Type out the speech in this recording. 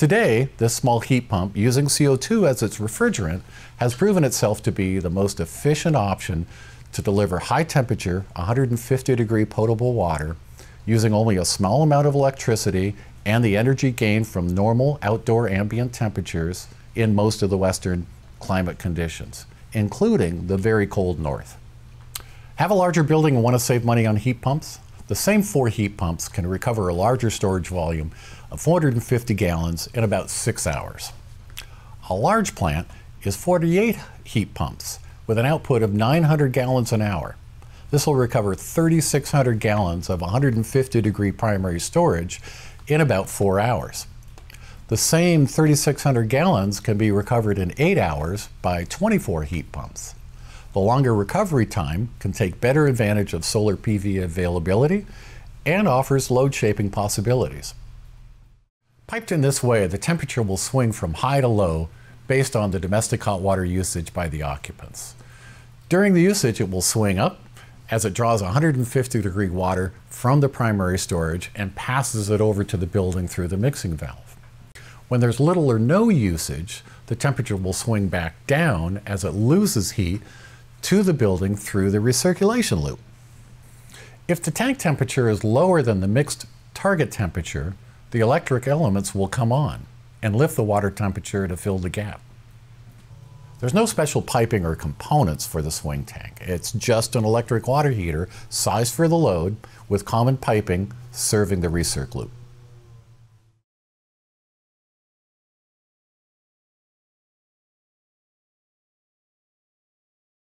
Today, this small heat pump using CO2 as its refrigerant has proven itself to be the most efficient option to deliver high temperature, 150 degree potable water using only a small amount of electricity and the energy gained from normal outdoor ambient temperatures in most of the Western climate conditions, including the very cold north. Have a larger building and want to save money on heat pumps? The same four heat pumps can recover a larger storage volume of 450 gallons in about six hours. A large plant is 48 heat pumps with an output of 900 gallons an hour. This will recover 3,600 gallons of 150 degree primary storage in about four hours. The same 3,600 gallons can be recovered in eight hours by 24 heat pumps. The longer recovery time can take better advantage of solar PV availability and offers load shaping possibilities. Piped in this way, the temperature will swing from high to low based on the domestic hot water usage by the occupants. During the usage, it will swing up as it draws 150 degree water from the primary storage and passes it over to the building through the mixing valve. When there's little or no usage, the temperature will swing back down as it loses heat to the building through the recirculation loop. If the tank temperature is lower than the mixed target temperature, the electric elements will come on and lift the water temperature to fill the gap. There's no special piping or components for the swing tank. It's just an electric water heater sized for the load with common piping serving the recirc loop.